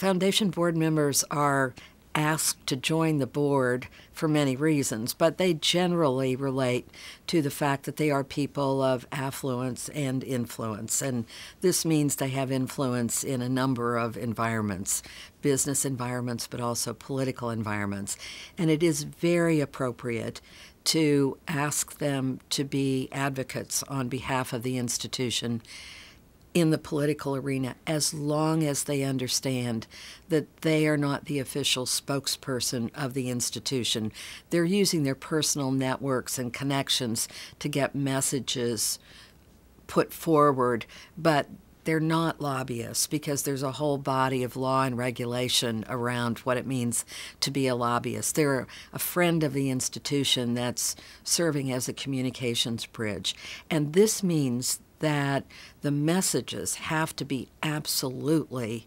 Foundation board members are asked to join the board for many reasons, but they generally relate to the fact that they are people of affluence and influence. And this means they have influence in a number of environments business environments, but also political environments. And it is very appropriate to ask them to be advocates on behalf of the institution in the political arena as long as they understand that they are not the official spokesperson of the institution. They're using their personal networks and connections to get messages put forward, but they're not lobbyists because there's a whole body of law and regulation around what it means to be a lobbyist. They're a friend of the institution that's serving as a communications bridge. And this means that the messages have to be absolutely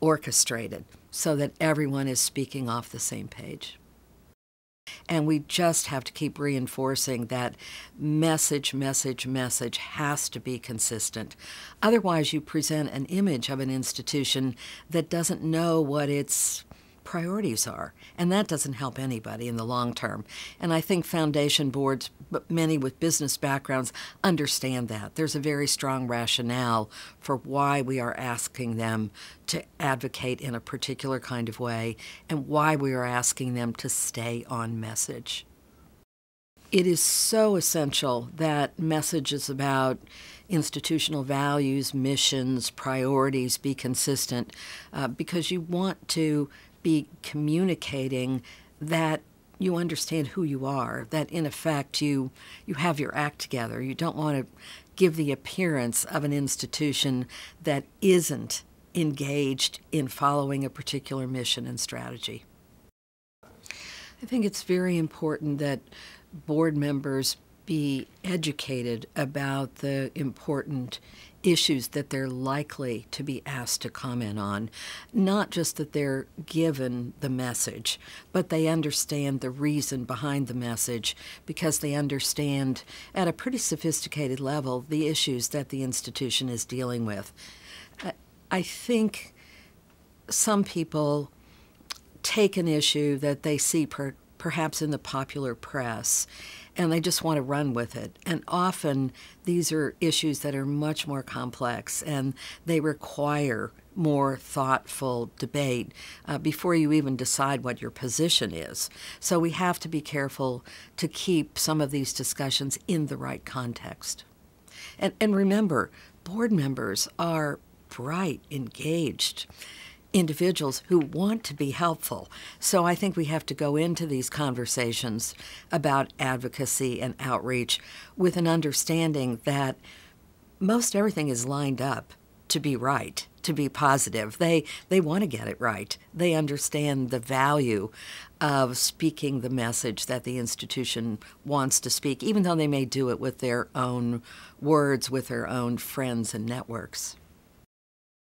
orchestrated so that everyone is speaking off the same page. And we just have to keep reinforcing that message, message, message has to be consistent. Otherwise, you present an image of an institution that doesn't know what its priorities are. And that doesn't help anybody in the long term. And I think foundation boards, many with business backgrounds, understand that. There's a very strong rationale for why we are asking them to advocate in a particular kind of way and why we are asking them to stay on message. It is so essential that messages about institutional values, missions, priorities be consistent uh, because you want to be communicating that you understand who you are, that in effect you, you have your act together. You don't want to give the appearance of an institution that isn't engaged in following a particular mission and strategy. I think it's very important that board members be educated about the important issues that they're likely to be asked to comment on. Not just that they're given the message, but they understand the reason behind the message because they understand at a pretty sophisticated level the issues that the institution is dealing with. I think some people take an issue that they see per, perhaps in the popular press and they just want to run with it. And often these are issues that are much more complex and they require more thoughtful debate uh, before you even decide what your position is. So we have to be careful to keep some of these discussions in the right context. And, and remember, board members are bright, engaged individuals who want to be helpful. So I think we have to go into these conversations about advocacy and outreach with an understanding that most everything is lined up to be right, to be positive. They they want to get it right. They understand the value of speaking the message that the institution wants to speak, even though they may do it with their own words, with their own friends and networks.